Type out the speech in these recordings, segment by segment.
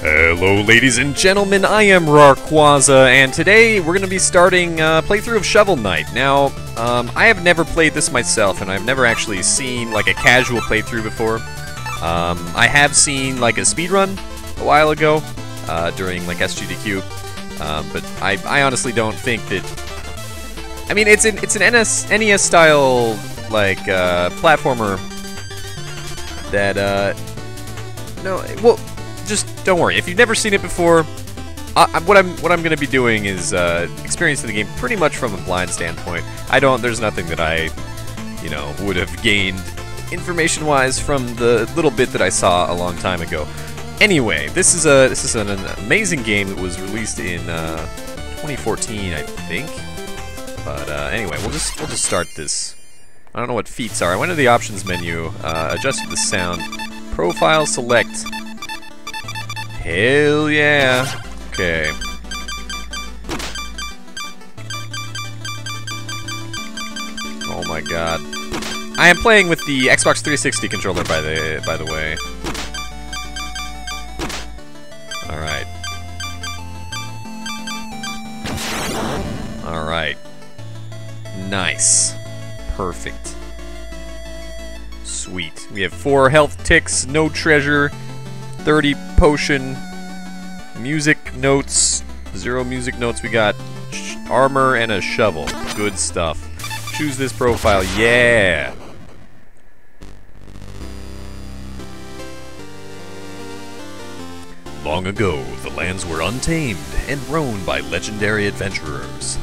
Hello, ladies and gentlemen. I am Rawrquaza, and today we're going to be starting a playthrough of Shovel Knight. Now, um, I have never played this myself, and I've never actually seen like a casual playthrough before. Um, I have seen like a speedrun a while ago uh, during like SGDQ, um, but I, I honestly don't think that. I mean, it's an it's an NS, NES style like uh, platformer that uh, no, well, just don't worry. If you've never seen it before, I, what I'm what I'm gonna be doing is uh, experiencing the game pretty much from a blind standpoint. I don't. There's nothing that I, you know, would have gained information-wise from the little bit that I saw a long time ago. Anyway, this is a this is an, an amazing game that was released in uh, 2014, I think. But uh, anyway, we'll just we'll just start this. I don't know what feats are. I went to the options menu, uh, adjusted the sound, profile select. Hell yeah. Okay. Oh my god. I am playing with the Xbox 360 controller by the by the way. All right. All right. Nice. Perfect. Sweet. We have four health ticks, no treasure, 30 potion, music notes, zero music notes. We got armor and a shovel. Good stuff. Choose this profile. Yeah. Long ago, the lands were untamed and roamed by legendary adventurers.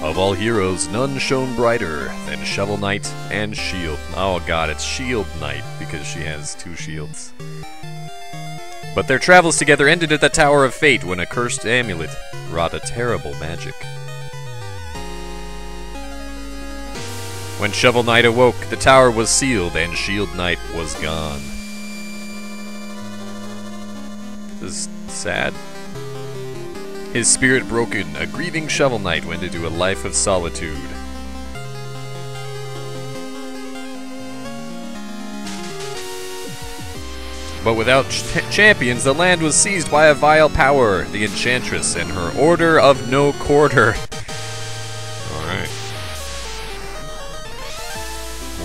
Of all heroes, none shone brighter than Shovel Knight and Shield. Oh god, it's Shield Knight because she has two shields. But their travels together ended at the Tower of Fate when a cursed amulet wrought a terrible magic. When Shovel Knight awoke, the tower was sealed and Shield Knight was gone. This is sad. His spirit broken, a grieving Shovel Knight went into a life of solitude. But without ch- champions, the land was seized by a vile power, the Enchantress and her Order of No Quarter. Alright.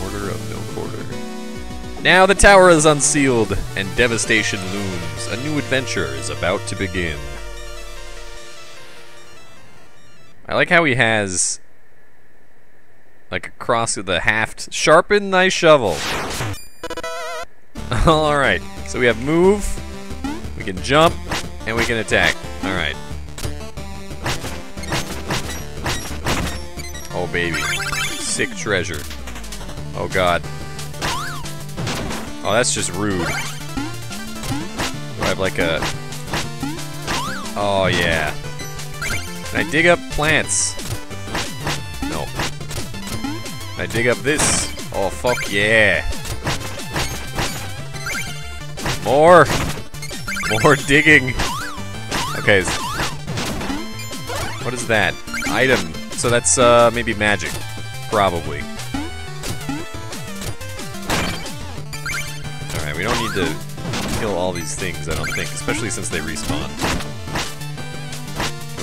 Order of No Quarter. Now the tower is unsealed, and devastation looms. A new adventure is about to begin. I like how he has like a cross with a haft. Sharpen thy shovel. Alright, so we have move, we can jump, and we can attack. Alright. Oh baby. Sick treasure. Oh god. Oh, that's just rude. I have like a... Oh yeah. Can I dig up plants? No. Can I dig up this? Oh, fuck yeah. More! More digging! Okay. What is that? Item. So that's, uh, maybe magic. Probably. Alright, we don't need to kill all these things, I don't think. Especially since they respawn.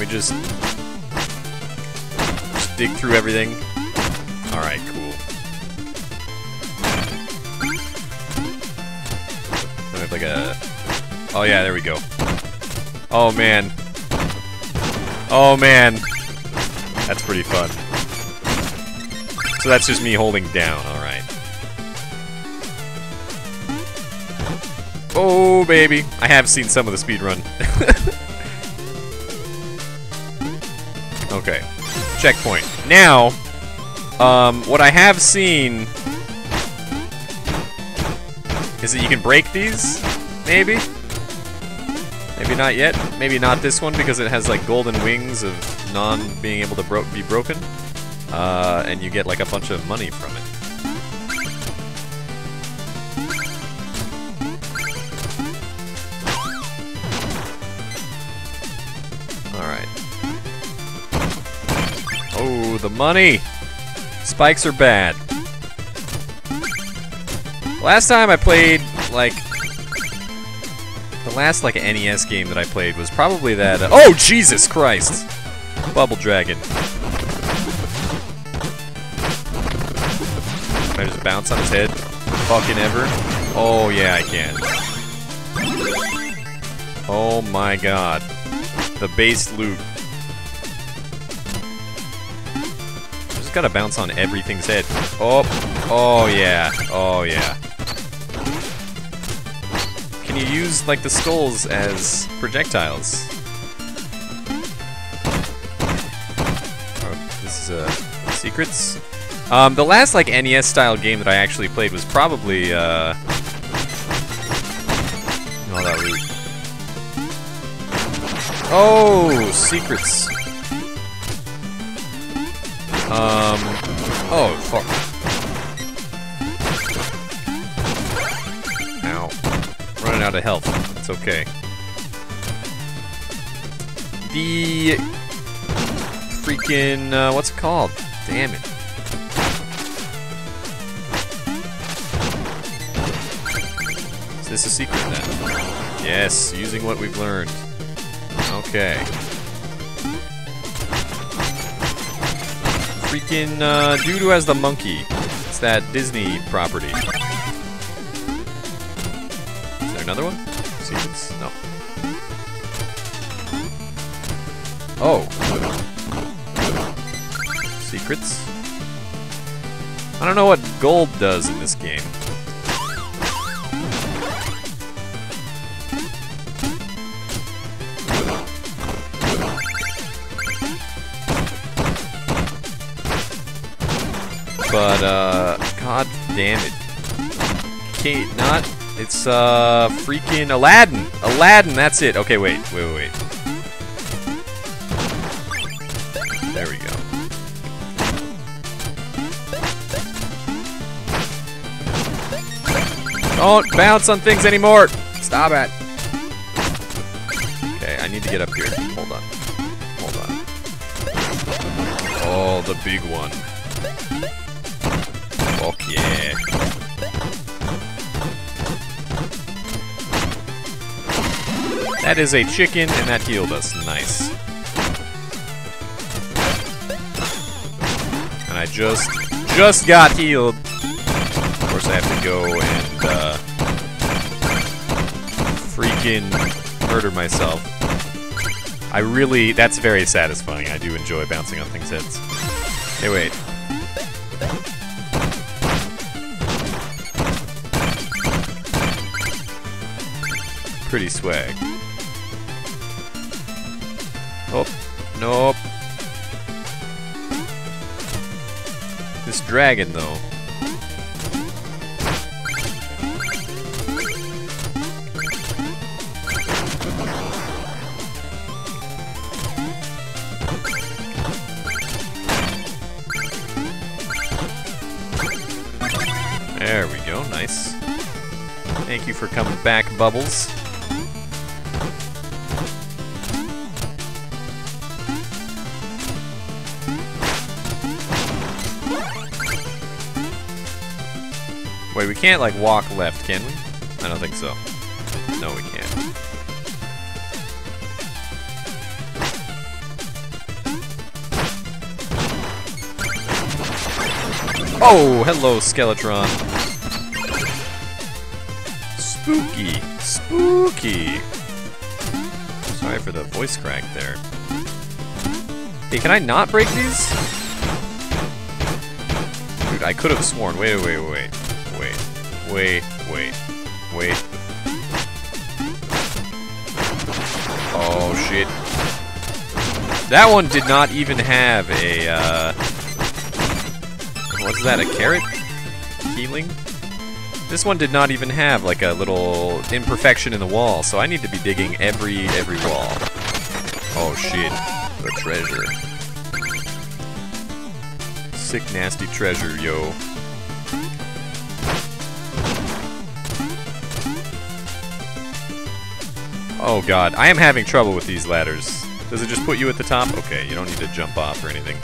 We just... Just dig through everything? Alright, cool. I have like a... Oh yeah, there we go. Oh man. Oh man. That's pretty fun. So that's just me holding down, alright. Oh baby. I have seen some of the speedrun. okay. Checkpoint. Now, um, what I have seen is that you can break these, maybe? Maybe not yet. Maybe not this one because it has like golden wings of non being able to bro be broken. Uh, and you get like a bunch of money from it. Oh, the money! Spikes are bad. Last time I played, like... The last, like, NES game that I played was probably that... Uh, oh, Jesus Christ! Bubble Dragon. Can I just bounce on his head? Fucking ever? Oh, yeah, I can. Oh my god. The base loot. Just gotta bounce on everything's head. Oh, oh yeah, oh yeah. Can you use, like, the skulls as projectiles? Oh, this is, uh, secrets? Um, the last, like, NES-style game that I actually played was probably, uh... All that. Oh, secrets. Um, oh, fuck. Ow. Running out of health. It's okay. The freaking, uh, what's it called? Damn it. Is this a secret then? Yes, using what we've learned. Okay. Freaking uh, dude who has the monkey. It's that Disney property. Is there another one? Secrets? No. Oh. Secrets? I don't know what gold does in this game. But, uh, god damn it. Okay, not, it's, uh, freaking Aladdin. Aladdin, that's it. Okay, wait, wait, wait, wait. There we go. Don't bounce on things anymore! Stop it! Okay, I need to get up here. Hold on. Hold on. Oh, the big one. Yeah. That is a chicken, and that healed us. Nice. And I just, just got healed. Of course, I have to go and, uh, freaking murder myself. I really, that's very satisfying. I do enjoy bouncing on things' heads. Hey, wait. Pretty swag. Oh, nope. This dragon, though. There we go, nice. Thank you for coming back, Bubbles. Can't, like, walk left, can we? I don't think so. No, we can't. Oh, hello, Skeletron. Spooky. Spooky. Sorry for the voice crack there. Hey, can I not break these? Dude, I could have sworn. Wait, wait, wait, wait. Wait, wait, wait. Oh, shit. That one did not even have a, uh... What's that, a carrot? Healing? This one did not even have, like, a little imperfection in the wall, so I need to be digging every, every wall. Oh, shit. The treasure. Sick, nasty treasure, yo. Oh god, I am having trouble with these ladders. Does it just put you at the top? Okay, you don't need to jump off or anything.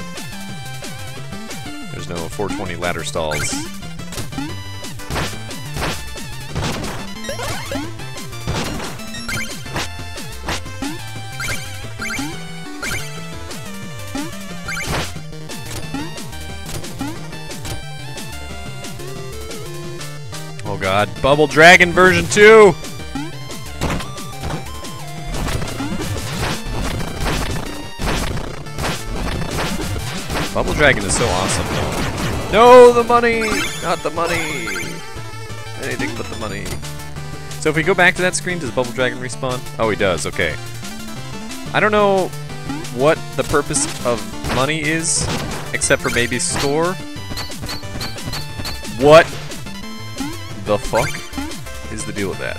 There's no 420 ladder stalls. Oh god, Bubble Dragon version 2! Bubble Dragon is so awesome though. No, the money! Not the money! Anything but the money. So if we go back to that screen, does Bubble Dragon respawn? Oh, he does, okay. I don't know what the purpose of money is, except for maybe store. What the fuck is the deal with that?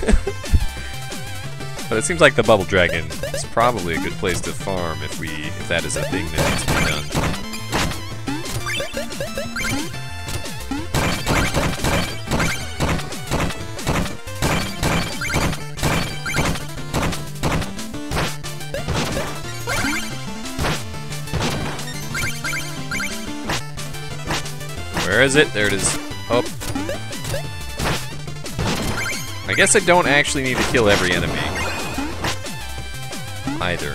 but it seems like the Bubble Dragon is probably a good place to farm if we if that is a thing that needs to be done. Where is it? There it is. Oh. I guess I don't actually need to kill every enemy. Either.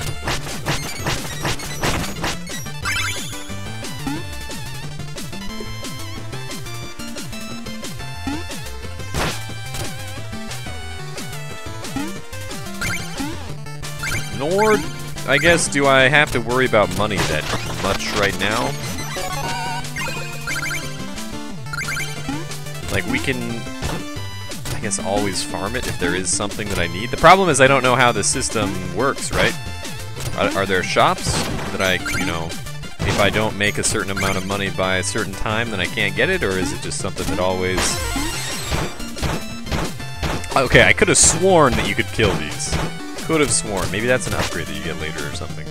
Nor, I guess, do I have to worry about money that much right now. Like, we can, I guess, always farm it if there is something that I need. The problem is I don't know how the system works, right? Are, are there shops that I, you know, if I don't make a certain amount of money by a certain time, then I can't get it? Or is it just something that always... Okay, I could have sworn that you could kill these. Could have sworn. Maybe that's an upgrade that you get later or something.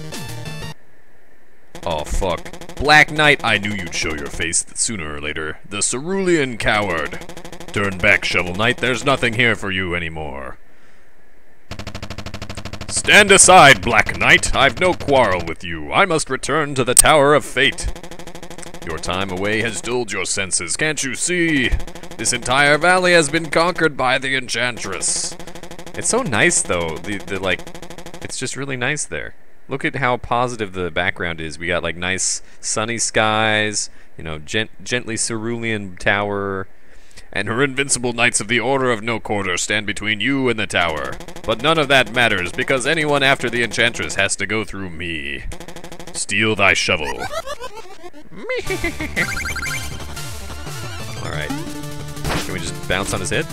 Oh, fuck. Black Knight, I knew you'd show your face sooner or later. The Cerulean Coward. Turn back, Shovel Knight. There's nothing here for you anymore. Stand aside, Black Knight. I've no quarrel with you. I must return to the Tower of Fate. Your time away has dulled your senses, can't you see? This entire valley has been conquered by the Enchantress. It's so nice, though. The, the like, it's just really nice there. Look at how positive the background is. We got like nice sunny skies, you know, gent gently cerulean tower, and her invincible knights of the Order of No Quarter stand between you and the tower. But none of that matters, because anyone after the Enchantress has to go through me. Steal thy shovel. Alright. Can we just bounce on his head?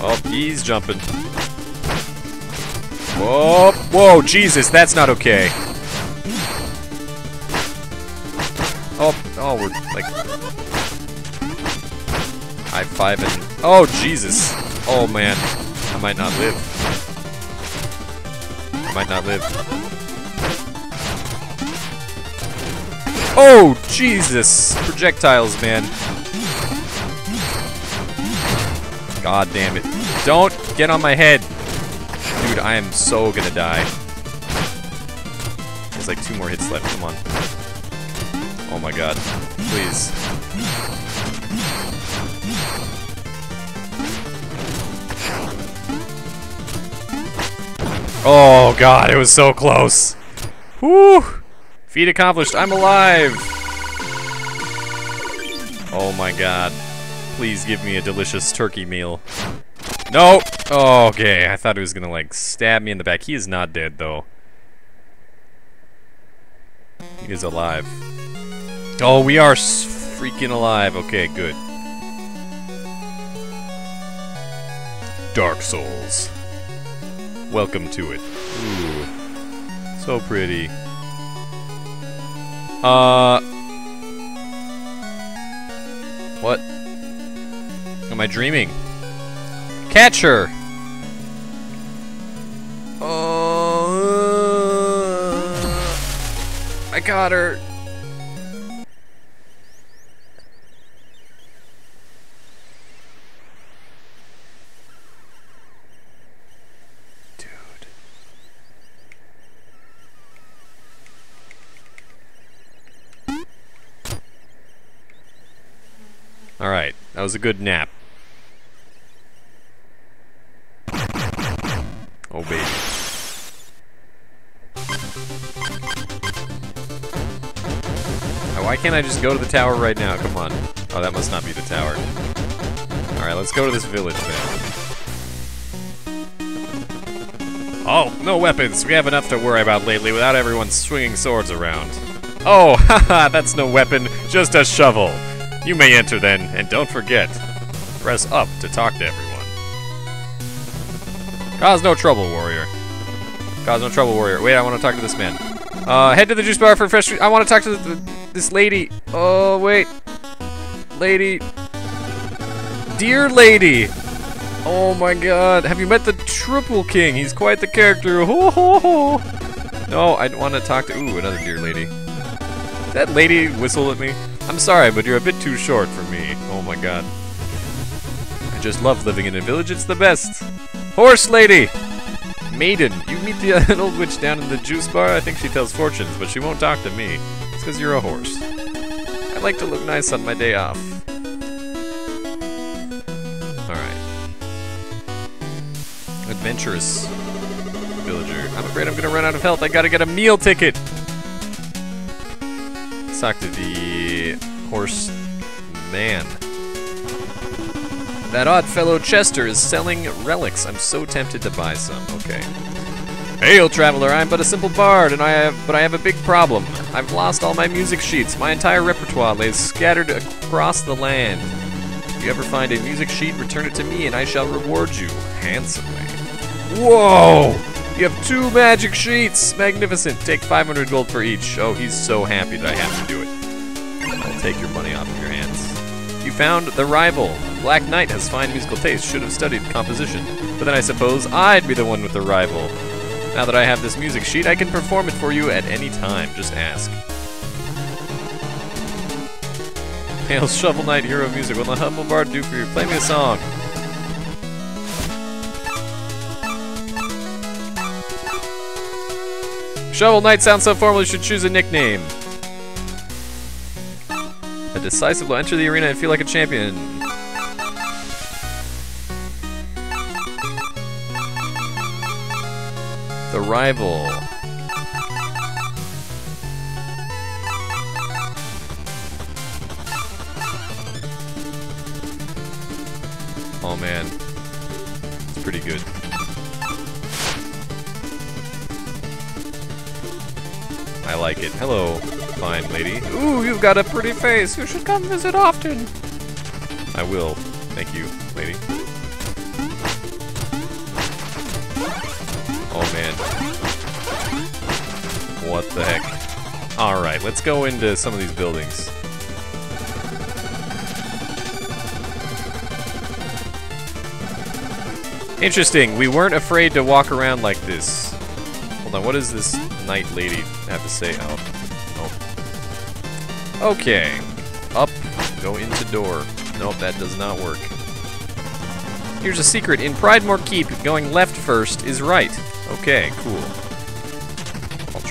Oh, he's jumping. Whoa, whoa, Jesus, that's not okay. Oh, oh, we're like high five and oh Jesus, oh man, I might not live. I might not live. Oh Jesus, projectiles, man. God damn it! Don't get on my head. I am so gonna die. There's like two more hits left, come on. Oh my god. Please. Oh god, it was so close. Whew! Feat accomplished, I'm alive! Oh my god. Please give me a delicious turkey meal. No! Oh, okay, I thought he was gonna, like, stab me in the back. He is not dead, though. He is alive. Oh, we are freaking alive. Okay, good. Dark Souls. Welcome to it. Ooh. So pretty. Uh... What? Am I dreaming? Catch her! Oh, uh, I got her. Dude. All right, that was a good nap. Why can't I just go to the tower right now? Come on. Oh, that must not be the tower. Alright, let's go to this village then. Oh, no weapons. We have enough to worry about lately without everyone swinging swords around. Oh, haha, that's no weapon, just a shovel. You may enter then, and don't forget, press up to talk to everyone. Cause no trouble, warrior. Cause no trouble, warrior. Wait, I want to talk to this man. Uh, head to the juice bar for fresh. I want to talk to the, this lady. Oh wait, lady, dear lady. Oh my God! Have you met the Triple King? He's quite the character. Ho ho ho! No, I want to talk to. Ooh, another dear lady. That lady whistle at me? I'm sorry, but you're a bit too short for me. Oh my God. I just love living in a village. It's the best. Horse lady! Maiden, you meet the old witch down in the juice bar? I think she tells fortunes, but she won't talk to me. Because you're a horse. I like to look nice on my day off. Alright. Adventurous villager. I'm afraid I'm gonna run out of health. I gotta get a meal ticket! Let's talk to the horse man. That odd fellow Chester is selling relics. I'm so tempted to buy some. Okay. Hail, traveler! I'm but a simple bard, and I have, but I have a big problem. I've lost all my music sheets. My entire repertoire lays scattered across the land. If you ever find a music sheet, return it to me, and I shall reward you handsomely. Whoa! You have two magic sheets! Magnificent! Take 500 gold for each. Oh, he's so happy that I have to do it. I'll take your money off of your hands. You found the rival. Black Knight has fine musical taste, should have studied composition. But then I suppose I'd be the one with the rival. Now that I have this music sheet, I can perform it for you at any time. Just ask. Hail Shovel Knight, hero music. What will the humble bard do for you? Play me a song. Shovel Knight sounds so formal, you should choose a nickname. A decisive blow. Enter the arena and feel like a champion. The rival. Oh man. It's pretty good. I like it. Hello, fine lady. Ooh, you've got a pretty face. You should come visit often. I will. Thank you, lady. The heck? Alright, let's go into some of these buildings. Interesting, we weren't afraid to walk around like this. Hold on, what does this knight lady have to say? Oh. oh. Okay. Up, go into door. Nope, that does not work. Here's a secret. In Pridemoor Keep, going left first is right. Okay, cool.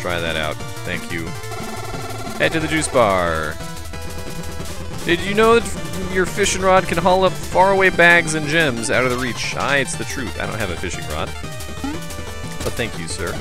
Try that out. Thank you. Head to the juice bar. Did you know that your fishing rod can haul up faraway bags and gems out of the reach? Aye, it's the truth. I don't have a fishing rod. But thank you, sir.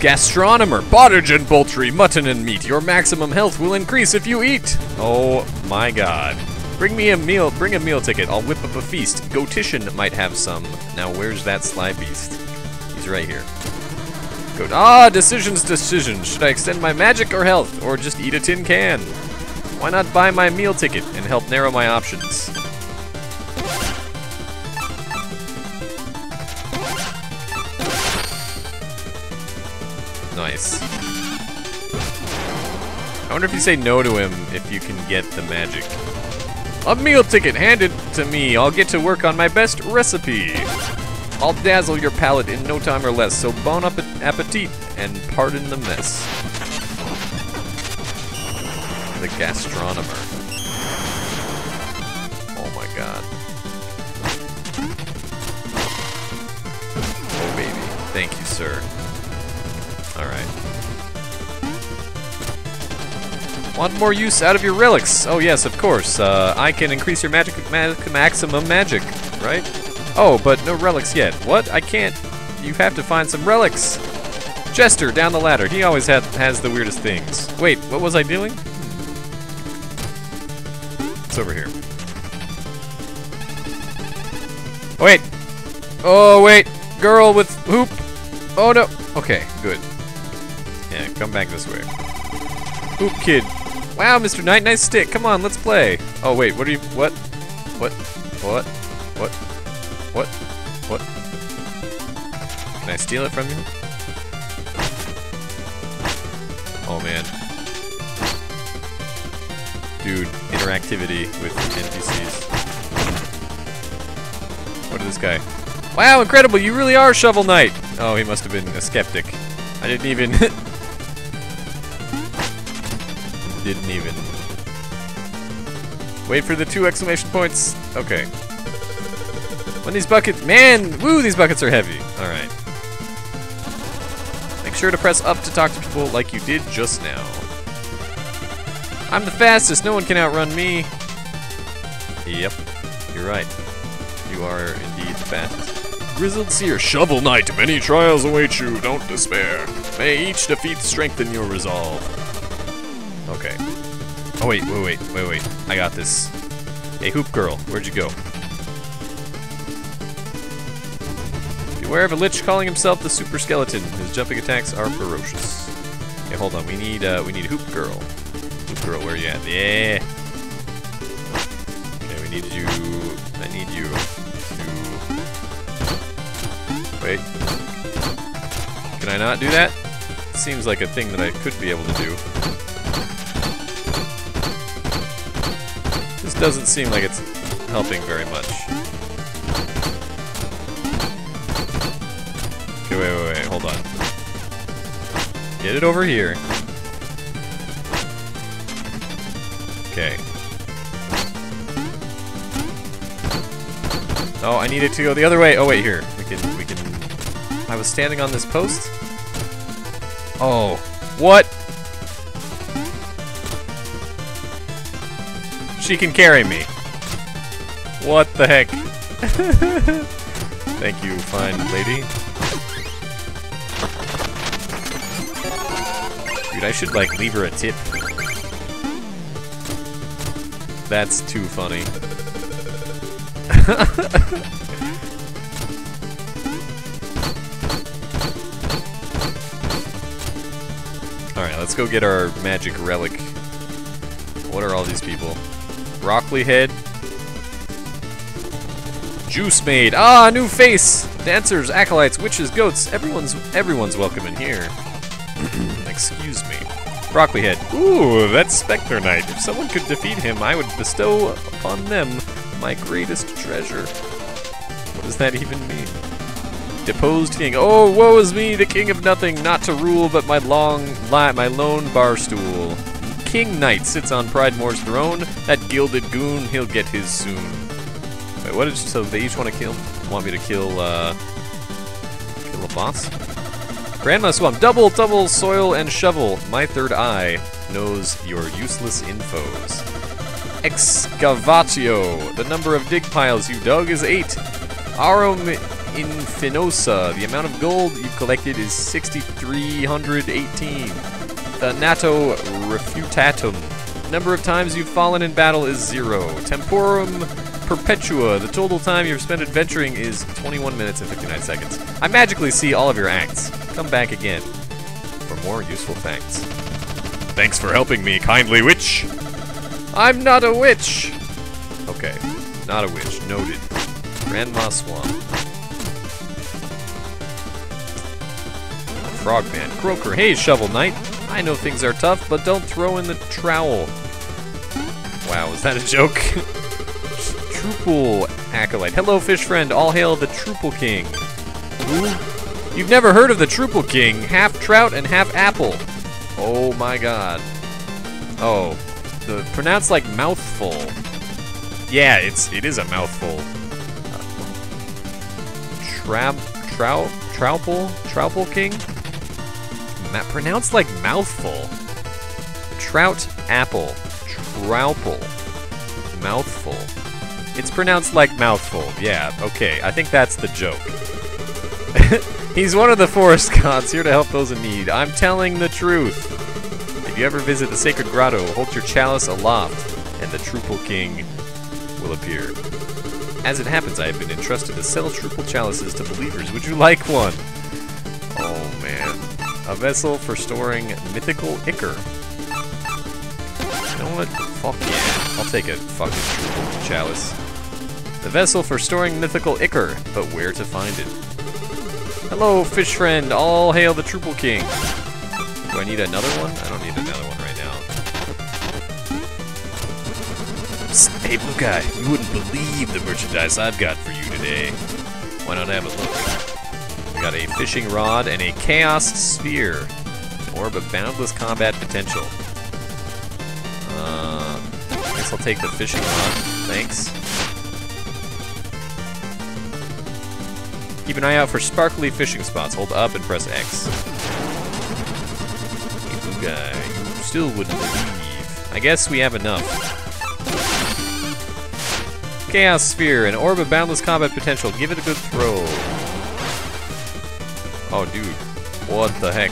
Gastronomer, pottage and poultry, mutton and meat. Your maximum health will increase if you eat. Oh my god. Bring me a meal, bring a meal ticket. I'll whip up a feast. Gotition might have some. Now where's that sly beast? He's right here. Go ah, decisions, decisions. Should I extend my magic or health, or just eat a tin can? Why not buy my meal ticket and help narrow my options? Nice. I wonder if you say no to him, if you can get the magic. A meal ticket handed to me. I'll get to work on my best recipe. I'll dazzle your palate in no time or less, so bon appetit and pardon the mess. The gastronomer. Oh my god. Oh baby. Thank you, sir. Alright. Want more use out of your relics? Oh yes, of course. Uh, I can increase your magic ma maximum magic, right? Oh, but no relics yet. What? I can't. You have to find some relics. Jester, down the ladder. He always had, has the weirdest things. Wait, what was I doing? It's over here. Oh, wait. Oh, wait. Girl with hoop. Oh, no. Okay, good. Yeah, come back this way. Hoop kid. Wow, Mr. Knight, nice stick. Come on, let's play. Oh, wait, what are you... What? What? What? What? What? What? Can I steal it from you? Oh, man. Dude, interactivity with NPCs. What is this guy? Wow, incredible! You really are Shovel Knight! Oh, he must have been a skeptic. I didn't even... didn't even... Wait for the two exclamation points. Okay. When these buckets... Man! Woo, these buckets are heavy. Alright. Make sure to press up to talk to people like you did just now. I'm the fastest. No one can outrun me. Yep. You're right. You are indeed the fastest. Grizzled Seer, Shovel Knight, many trials await you, don't despair. May each defeat strengthen your resolve. Okay. Oh wait, wait, wait, wait, wait. I got this. Hey, Hoop Girl, where'd you go? Beware of a lich calling himself the Super Skeleton. His jumping attacks are ferocious. Okay, hold on. We need uh, we need Hoop Girl. Hoop Girl, where are you at? Yeah. Okay, we need you. I need you to. Wait. Can I not do that? Seems like a thing that I could be able to do. Doesn't seem like it's helping very much. Okay, wait, wait, wait, hold on. Get it over here. Okay. Oh, I need it to go the other way. Oh, wait, here. We can, we can... I was standing on this post? Oh. What? She can carry me. What the heck? Thank you, fine lady. Dude, I should, like, leave her a tip. That's too funny. Alright, let's go get our magic relic. What are all these people? Rockley Head. Juice Maid. Ah, new face! Dancers, acolytes, witches, goats. Everyone's everyone's welcome in here. Excuse me. Broccoli Head. Ooh, that's Spectre Knight. If someone could defeat him, I would bestow upon them my greatest treasure. What does that even mean? Deposed king. Oh, woe is me, the king of nothing, not to rule, but my long, my lone bar stool. King Knight sits on Pridemoor's throne. That gilded goon, he'll get his soon. Wait, what is so they each want to kill? Want me to kill? uh... Kill a boss? Grandma Swamp, double, double, soil and shovel. My third eye knows your useless infos. Excavatio, the number of dig piles you dug is eight. Arum infinosa, the amount of gold you've collected is 6,318. The natto refutatum, number of times you've fallen in battle is zero. Temporum perpetua, the total time you've spent adventuring is 21 minutes and 59 seconds. I magically see all of your acts. Come back again for more useful facts. Thanks for helping me, kindly witch. I'm not a witch. Okay, not a witch. Noted. Grandma Swamp. Frogman. Croaker. Hey, Shovel Knight. I know things are tough, but don't throw in the trowel. Wow, is that a joke? Troupple Acolyte. Hello, fish friend. All hail the Troupple King. Who? You've never heard of the Troupple King. Half trout and half apple. Oh my god. Oh. The pronounced like mouthful. Yeah, it's it is a mouthful. Trab Trout Troupple Troupple King? Ma pronounced like mouthful. Trout apple. Troupple. Mouthful. It's pronounced like mouthful. Yeah, okay. I think that's the joke. He's one of the forest gods, here to help those in need. I'm telling the truth. If you ever visit the sacred grotto, hold your chalice aloft, and the Troupple King will appear. As it happens, I have been entrusted to sell Troupple chalices to believers. Would you like one? A vessel for storing mythical ichor. You know what? Fuck yeah. I'll take a fucking chalice. The vessel for storing mythical ichor, but where to find it? Hello, fish friend. All hail the Troupple King. Do I need another one? I don't need another one right now. Psst, hey, blue guy. You wouldn't believe the merchandise I've got for you today. Why not have a look? We got a fishing rod and a chaos sphere. Orb of boundless combat potential. Uh, I guess I'll take the fishing rod. Thanks. Keep an eye out for sparkly fishing spots. Hold up and press X. Hey, guy, you still wouldn't believe. I guess we have enough. Chaos Sphere, an orb of boundless combat potential. Give it a good throw. Oh, dude. What the heck?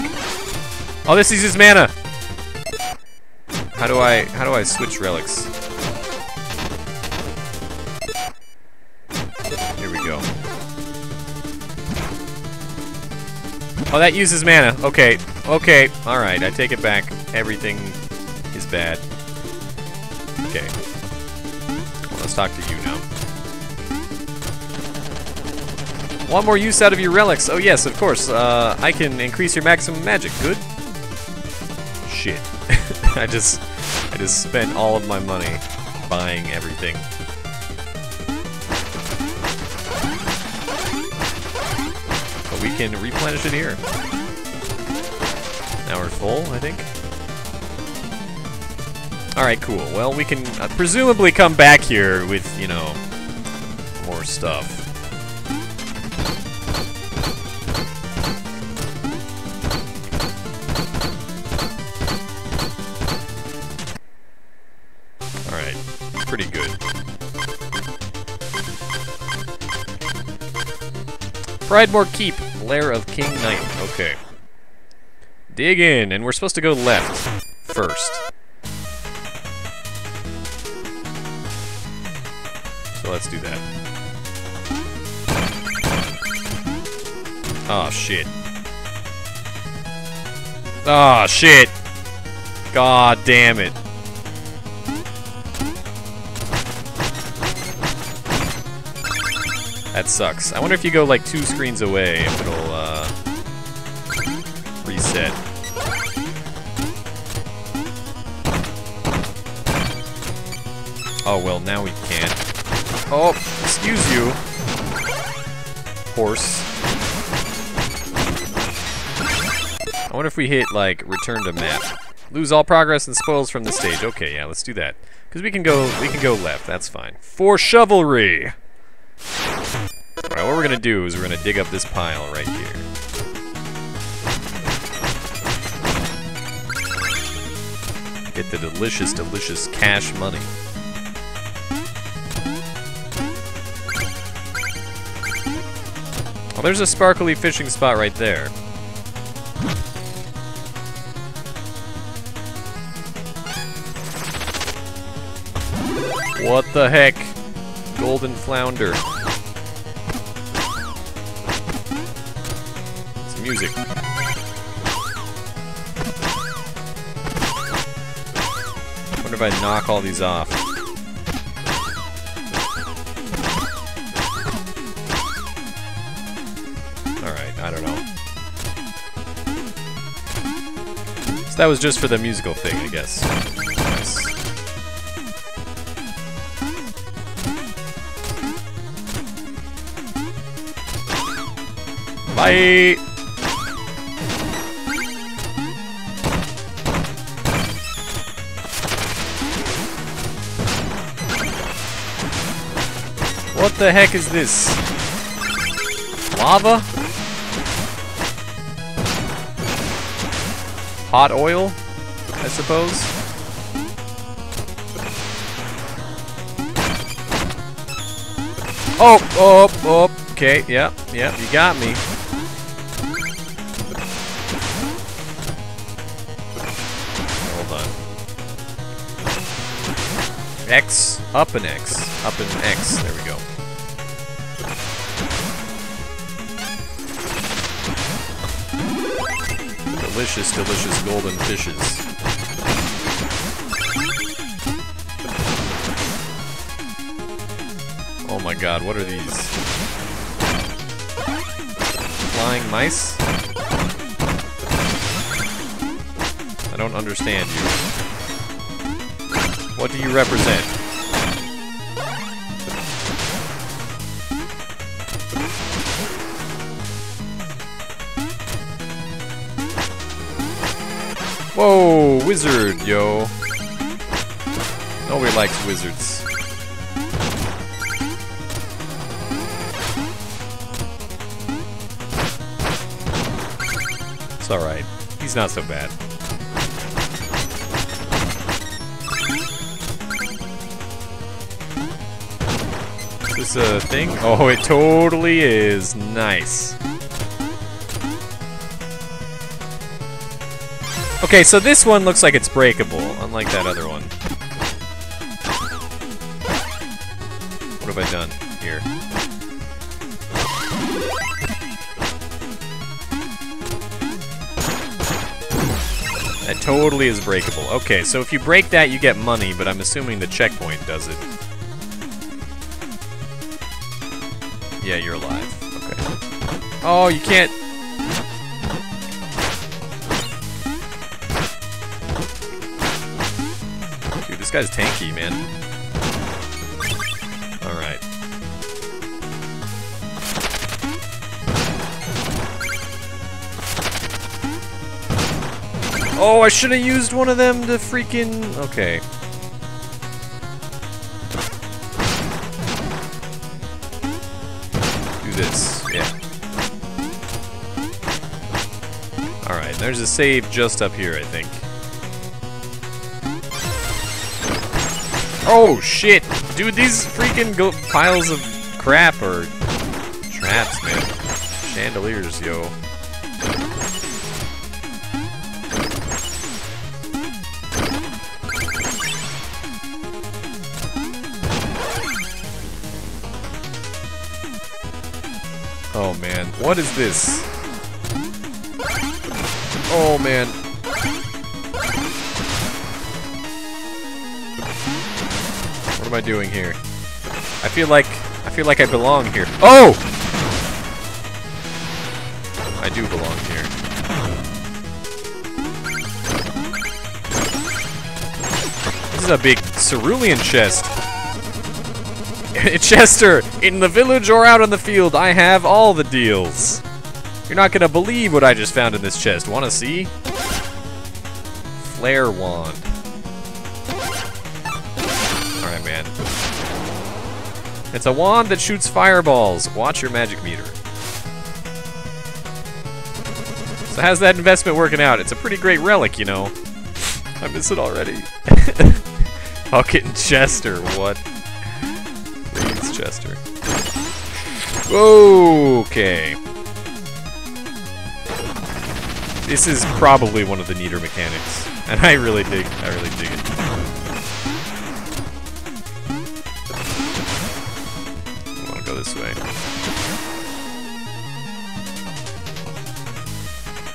Oh, this uses mana! How do I, how do I switch relics? Here we go. Oh, that uses mana. Okay. Okay. Alright, I take it back. Everything is bad. Okay. Well, let's talk to you now. One more use out of your relics. Oh, yes, of course. Uh, I can increase your maximum magic. Good. Shit. I just... I just spent all of my money buying everything. But we can replenish it here. Now we're full, I think. Alright, cool. Well, we can uh, presumably come back here with, you know, more stuff. Pridemoor Keep, Lair of King Knight. Okay. Dig in, and we're supposed to go left first. So let's do that. Oh shit. Oh shit. God damn it. That sucks. I wonder if you go like two screens away if it'll uh, reset. Oh well, now we can't. Oh, excuse you. Horse. I wonder if we hit like return to map. Lose all progress and spoils from the stage. Okay, yeah, let's do that. Cause we can go we can go left, that's fine. For chivalry! Alright, what we're gonna do is we're gonna dig up this pile right here. Get the delicious, delicious cash money. Well, there's a sparkly fishing spot right there. What the heck? Golden flounder. Music. wonder if I knock all these off. Alright, I don't know. So that was just for the musical thing, I guess. Bye! What the heck is this? Lava? Hot oil, I suppose? Oh, oh, oh, okay, yep, yep, you got me. X, up and X, up and X, there we go. Delicious, delicious golden fishes. Oh my god, what are these? Flying mice? I don't understand you. What do you represent? Whoa, wizard, yo. Nobody likes wizards. It's alright. He's not so bad. Is this a thing? Oh, it totally is. Nice. Okay, so this one looks like it's breakable, unlike that other one. What have I done here? That totally is breakable. Okay, so if you break that, you get money, but I'm assuming the checkpoint does it. Yeah, you're alive. Okay. Oh, you can't... guy's tanky, man. Alright. Oh, I should have used one of them to freaking... Okay. Do this, yeah. Alright, there's a save just up here, I think. Oh, shit! Dude, these freaking go piles of crap are traps, man. Chandeliers, yo. Oh man, what is this? Oh man. What am I doing here? I feel like I feel like I belong here. Oh! I do belong here. This is a big cerulean chest. Chester, in the village or out in the field, I have all the deals. You're not gonna believe what I just found in this chest. Wanna see? Flare wand. It's a wand that shoots fireballs. Watch your magic meter. So how's that investment working out? It's a pretty great relic, you know. I miss it already. And Chester, what? Please, Chester. Okay. This is probably one of the neater mechanics. And I really dig I really dig it.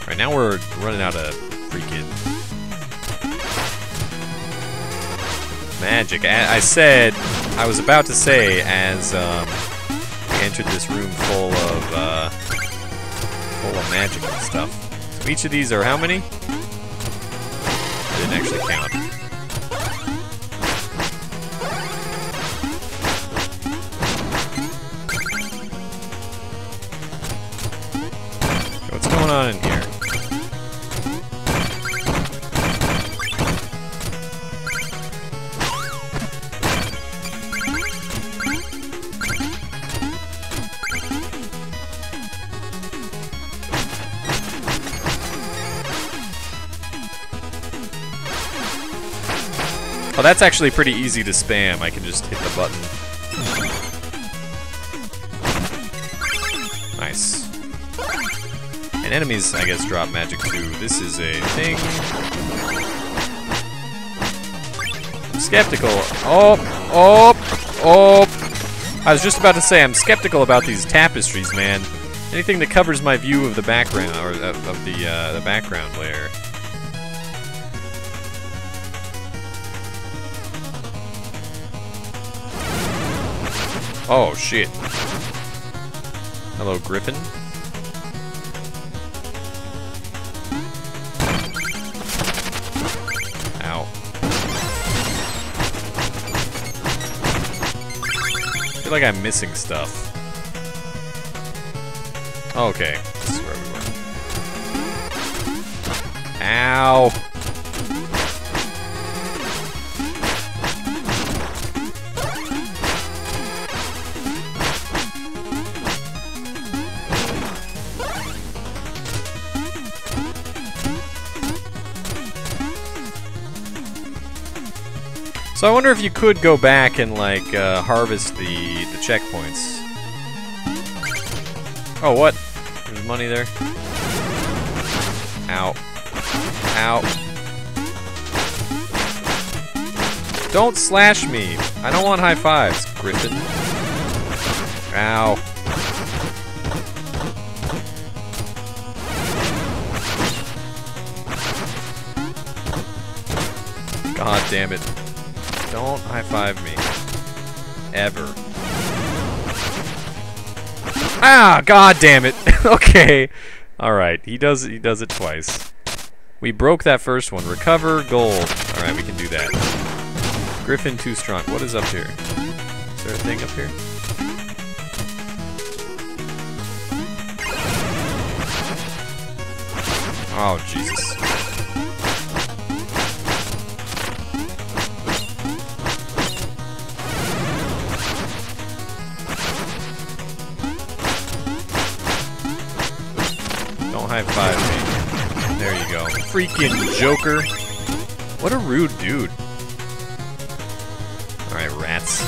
Right now we're running out of freaking magic. I, I said, I was about to say as um, I entered this room full of uh, full of magic and stuff. So each of these are how many? I didn't actually count. On in here? Oh, that's actually pretty easy to spam. I can just hit the button. And enemies, I guess, drop magic too. This is a thing. skeptical. Oh, oh, oh. I was just about to say I'm skeptical about these tapestries, man. Anything that covers my view of the background or of, of the uh, the background layer. Oh shit. Hello, Griffin. Feel like I'm missing stuff. Okay, this is where we were. Ow! So I wonder if you could go back and like uh, harvest the the checkpoints. Oh, what? There's money there. Ow. Ow. Don't slash me. I don't want high fives, Griffin. Ow. God damn it. Don't high five me. Ever. Ah, god damn it. okay. Alright, he does he does it twice. We broke that first one. Recover gold. Alright, we can do that. Griffin too strong. What is up here? Is there a thing up here? Oh, Jesus. Don't high five me. There you go. Freaking Joker. What a rude dude. Alright, rats.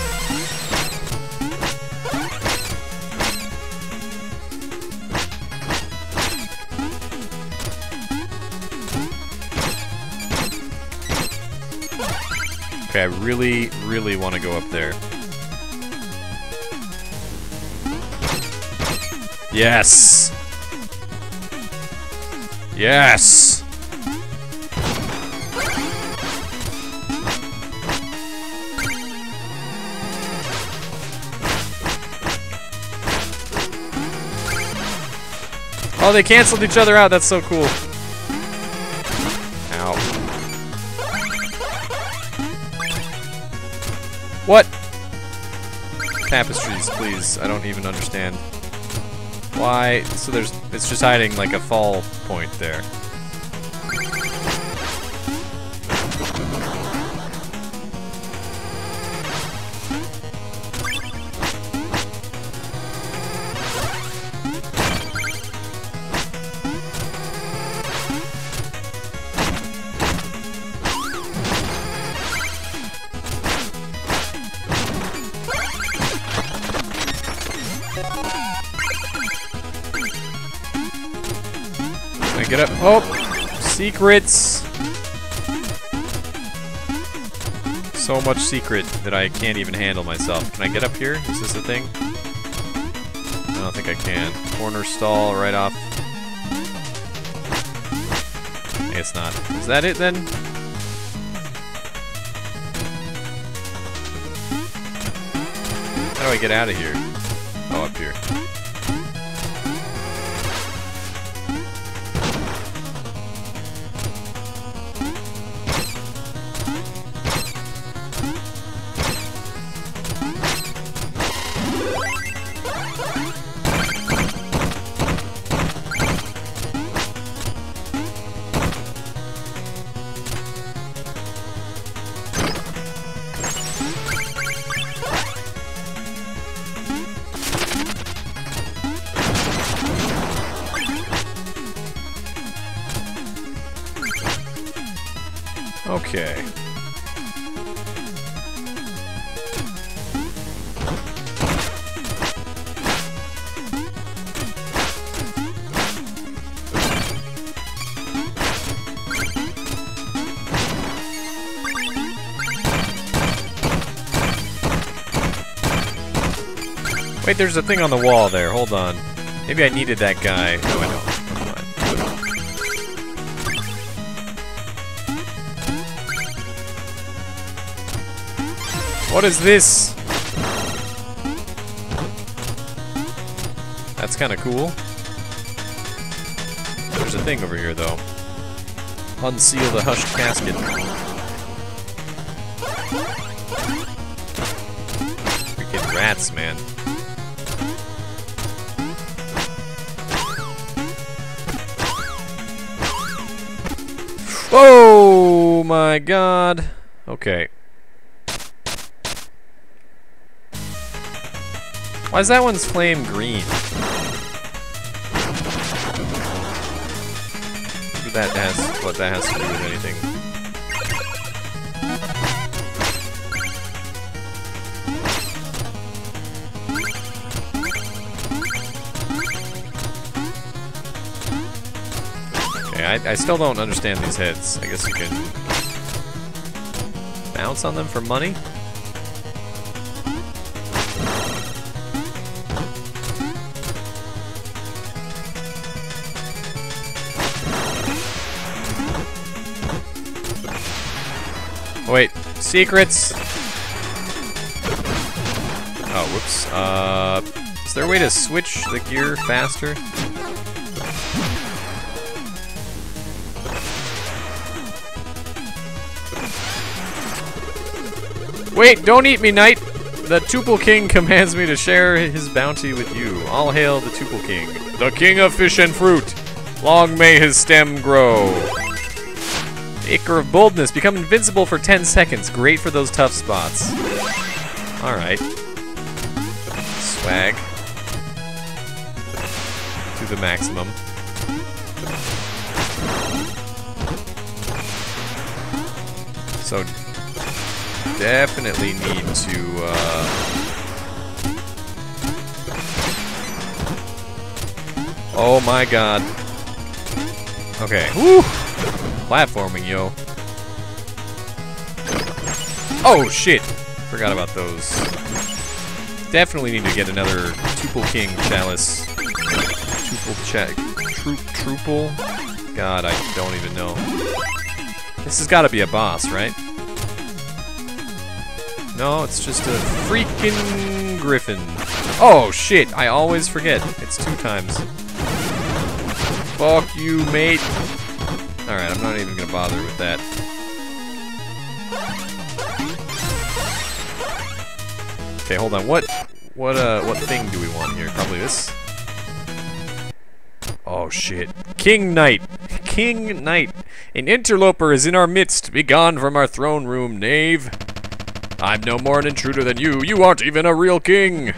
Okay, I really, really want to go up there. Yes! Yes! Oh, they canceled each other out. That's so cool. Ow. What? Tapestries, please. I don't even understand. Why? So there's, it's just hiding like a fall point there. Get up? Oh! Secrets! So much secret that I can't even handle myself. Can I get up here? Is this a thing? I don't think I can. Corner stall right off. I guess not. Is that it then? How do I get out of here? Wait, there's a thing on the wall there. Hold on. Maybe I needed that guy. No, I don't. What is this? That's kind of cool. There's a thing over here, though. Unseal the hushed casket. Freaking rats, man. Oh my god. Okay. Why is that one's flame green? That has what that has to do with anything. I, still don't understand these heads. I guess you can bounce on them for money? Wait, secrets! Oh, whoops. Uh, is there a way to switch the gear faster? Wait, don't eat me, knight! The Troupple King commands me to share his bounty with you. All hail the Troupple King, the king of fish and fruit. Long may his stem grow. Ichor of Boldness. Become invincible for 10 seconds. Great for those tough spots. Alright. Swag. To the maximum. So, definitely need to, uh... Oh my god. Okay. Woo! Platforming, yo. Oh, shit! Forgot about those. Definitely need to get another Troupple King Chalice. Tuple check. Troop Truple? God, I don't even know. This has got to be a boss, right? No, it's just a freaking griffin. Oh, shit! I always forget. It's two times. Fuck you, mate. Alright, I'm not even gonna bother with that. Okay, hold on. What what uh what thing do we want here? Probably this. Oh shit. King Knight. King Knight. An interloper is in our midst. Begone from our throne room, knave. I'm no more an intruder than you. You aren't even a real king.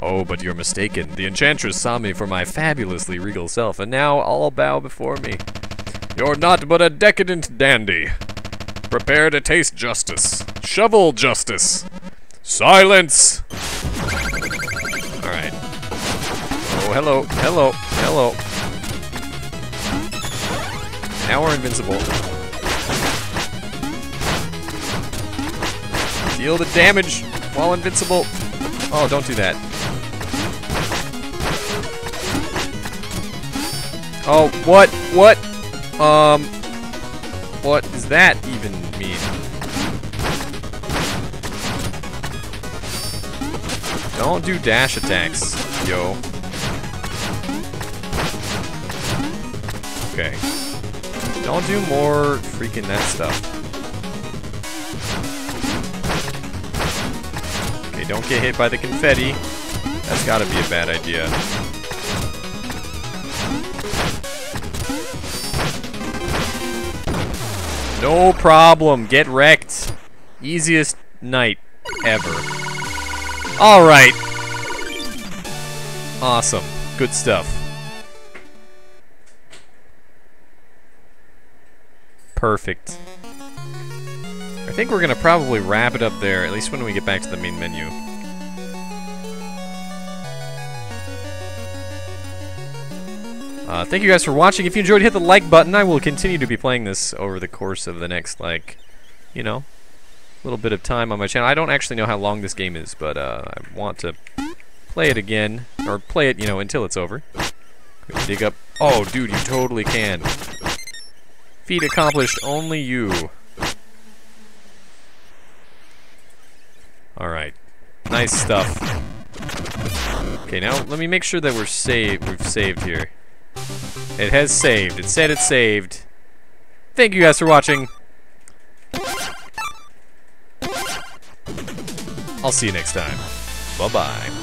Oh, but you're mistaken. The enchantress saw me for my fabulously regal self, and now all bow before me. You're not but a decadent dandy. Prepare to taste justice. Shovel justice. Silence! Alright. Oh, hello, hello, hello. Now we're invincible. Deal the damage while invincible. Oh, don't do that. Oh, what? What? Um, what does that even mean? Don't do dash attacks, yo. Okay. Don't do more freaking that stuff. Don't get hit by the confetti. That's gotta be a bad idea. No problem. Get wrecked. Easiest night ever. Alright. Awesome. Good stuff. Perfect. I think we're going to probably wrap it up there, at least when we get back to the main menu. Uh, thank you guys for watching. If you enjoyed, hit the like button. I will continue to be playing this over the course of the next, like, you know, little bit of time on my channel. I don't actually know how long this game is, but uh, I want to play it again, or play it, you know, until it's over. Dig up. Oh, dude, you totally can. Feat accomplished, only you. Alright. Nice stuff. Okay, now let me make sure that we're saved. We've saved here. It has saved. It said it saved. Thank you guys for watching. I'll see you next time. Bye-bye.